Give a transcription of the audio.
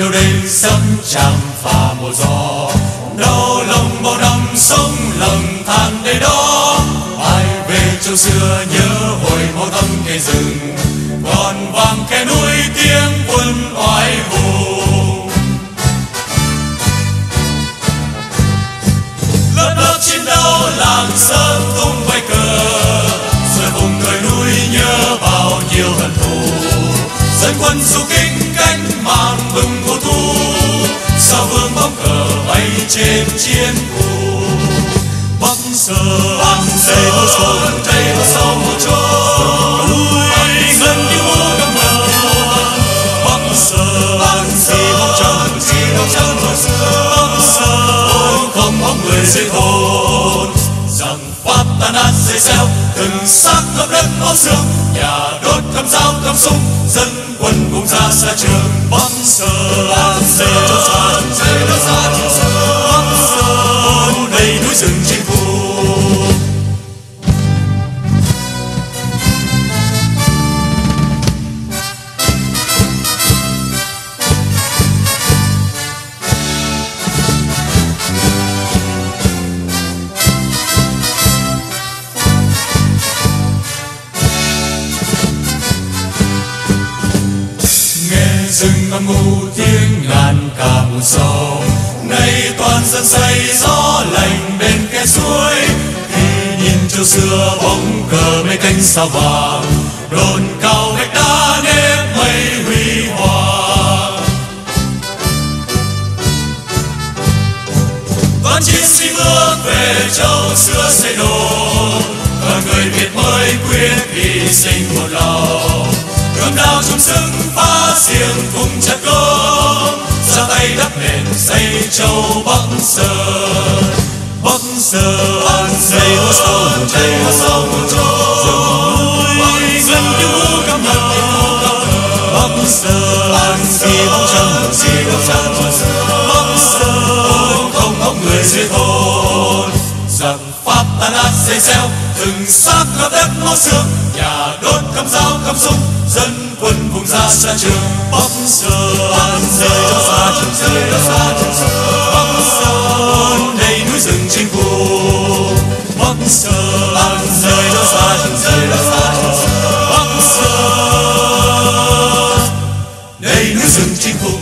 đâu đều đến sấm chạm và mùa gió. Đau lòng bao năm sống lầm than đây đó. Ai về châu xưa nhớ hồi máu thắm cây rừng. Còn vàng khe núi tiếng quân oai hùng lớp lớp chiến đấu làm sớm tung vai cờ. Rồi vùng trời núi nhớ bao nhiêu hận thù. Dân quân du kích chiến khu bắc sơn bắc sơn hồ sơn tây hồ sau một chỗ núi dân như mưa cầm mờ. Bắc sơn bắc sơn bóng trắng gì bóng trắng hồi xưa. Bắc sơn không bóng người dưới thôn rằng pháp tan nát dây xeo từng xác ngập đất máu xương. Nhà đốt cầm dao cầm súng dân quân cùng ra xa trường. Bắc sơn bắc sơn cho xa rừng âm u tiếng ngàn cả một sông nay toàn dân say gió lạnh bên khe suối. Khi nhìn chiều xưa bóng cờ mấy cánh sao vàng. Đồn cao gạch đá nếp mây huy hoàng. Con chiến sĩ bước về châu xưa xây đồn. Và người việt mới quyết hy sinh một lòng cầm đao chung sức phá xiềng cùng chặt công ra tay đắp nền xây châu bắc sơn bắc sơn xây sâu một cây hồ sâu một chỗ dân như mũ cắm ngập bắc sơn xì bóng trăng xì bóng trăng bắc sơn không bóng người dưới thôn giặc pháp nát dây xeo từng xác ngập đất máu xương nhà đốt cầm dao cầm súng dân quân vùng ra xa trường. Bóc sơn rơi cho xa trường rơi cho xa trường bắc sơn đầy núi rừng trên phù bóc sơn rơi cho xa trường rơi cho xa trường bắc sơn đầy núi rừng trên phục